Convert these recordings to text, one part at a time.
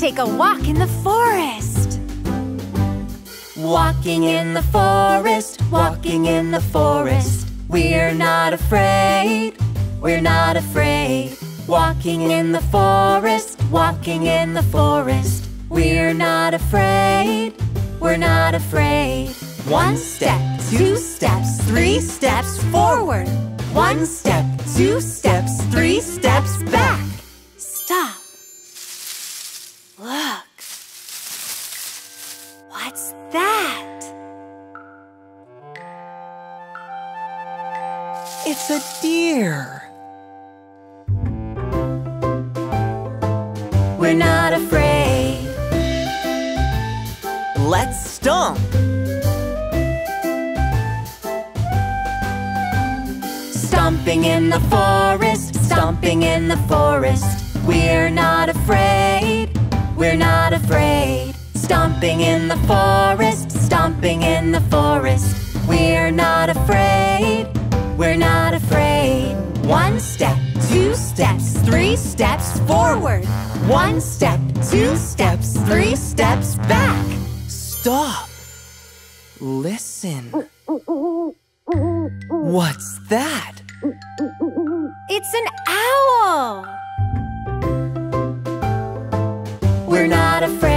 take a walk in the forest. Walking in the forest, walking in the forest. We're not afraid, we're not afraid. Walking in the forest, walking in the forest. We're not afraid, we're not afraid. One step, two steps, three steps forward. One step, two steps, three steps back. What's that? It's a deer. We're not afraid. Let's stomp. Stomping in the forest, stomping in the forest. We're not afraid, we're not afraid. Stomping in the forest, stomping in the forest. We're not afraid, we're not afraid. One step, two steps, three steps forward. One step, two steps, three steps back. Stop. Listen. What's that? It's an owl. We're not afraid.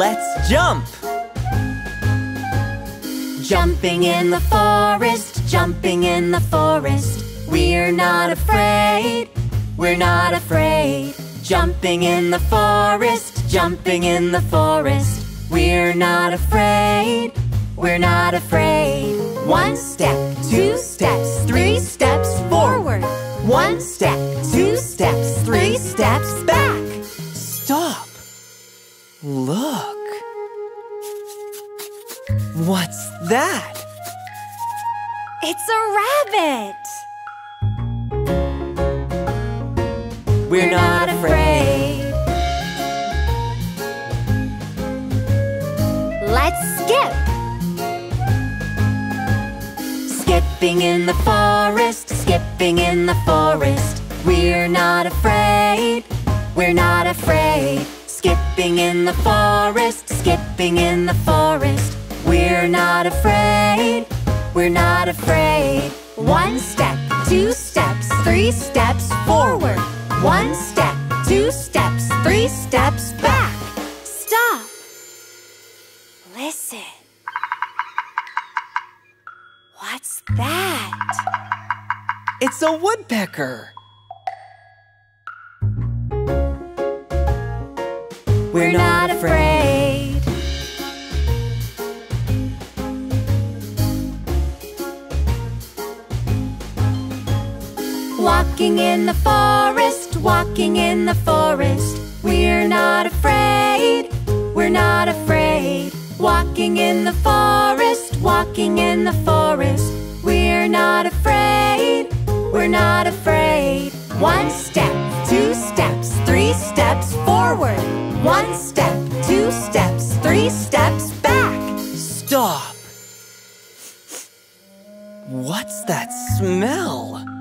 Let's jump. Jumping in the forest, jumping in the forest. We're not afraid, we're not afraid. Jumping in the forest, jumping in the forest. We're not afraid, we're not afraid. One step, two steps, three steps forward. One step, two steps, three steps back. Stop. Look. What's that? It's a rabbit. We're not afraid. Let's skip. Skipping in the forest, skipping in the forest. We're not afraid, we're not afraid. Skipping in the forest, skipping in the forest. We're not afraid, we're not afraid. One step, two steps, three steps forward. One step, two steps, three steps back. Stop. Listen. What's that? It's a woodpecker. We're not afraid. Walking in the forest, walking in the forest. We're not afraid, we're not afraid. Walking in the forest, walking in the forest. We're not afraid, we're not afraid. One step, two steps, three steps forward. One step, two steps, three steps back. Stop. What's that smell?